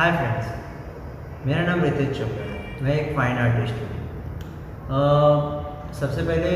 Hi friends मेरा नाम रितेश चोपड़ा है। मैं एक फाइन आर्टिस्ट हूँ। सबसे पहले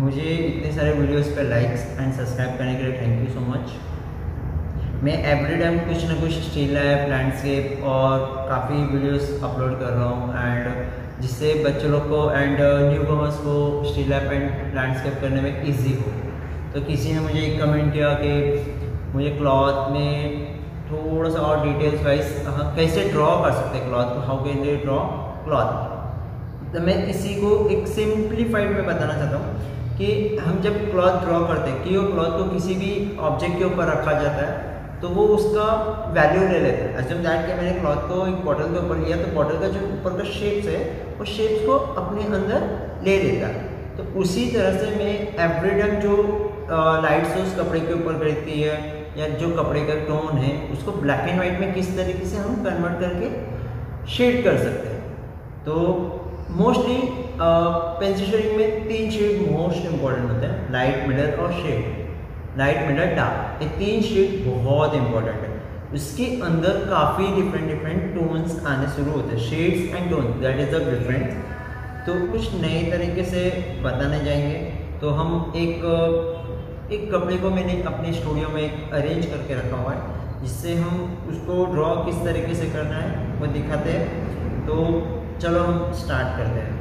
मुझे इतने सारे वीडियोस पर लाइक्स एंड सब्सक्राइब करने के लिए थैंक यू सो मच मैं एवरी टाइम कुछ ना कुछ स्टील लाइफ लैंडस्केप और काफ़ी वीडियोस अपलोड कर रहा हूँ एंड जिससे बच्चों लोग को एंड न्यू कमर्स को स्टील लाइफ एंड लैंडस्केप करने में ईजी हो। तो किसी ने मुझे एक कमेंट किया कि मुझे क्लॉथ में थोड़ा सा और डिटेल्स वाइज कैसे ड्रॉ कर सकते हैं क्लॉथ को? How can they draw cloth तो मैं इसी को एक सिंप्लीफाइड में बताना चाहता हूँ कि हम जब क्लॉथ ड्रॉ करते हैं, कि वो क्लॉथ को किसी भी ऑब्जेक्ट के ऊपर रखा जाता है तो वो उसका वैल्यू ले लेते हैं। एज दैट कि मैंने क्लॉथ को एक बॉटल के ऊपर लिया तो बॉटल का जो ऊपर का शेप्स है, वो शेप्स को अपने अंदर ले लेता है। तो उसी तरह से मैं एवरीडम जो लाइट्स उस कपड़े के ऊपर गिरती है या जो कपड़े का टोन है, उसको ब्लैक एंड वाइट में किस तरीके से हम कन्वर्ट करके शेड कर सकते हैं। तो मोस्टली पेंसिल शेडिंग में तीन शेड मोस्ट इंपॉर्टेंट होते हैं लाइट मिडल और शेड लाइट मिडल डार्क ये तीन शेड बहुत इंपॉर्टेंट है। उसके अंदर काफ़ी डिफरेंट डिफरेंट टोन्स आने शुरू होते हैं। Shades and tone that is the difference तो कुछ नए तरीके से बताने जाएँगे। तो हम एक एक कपड़े को मैंने अपने स्टूडियो में अरेंज करके रखा हुआ है, जिससे हम उसको ड्रॉ किस तरीके से करना है वो दिखाते हैं। तो चलो हम स्टार्ट करते हैं।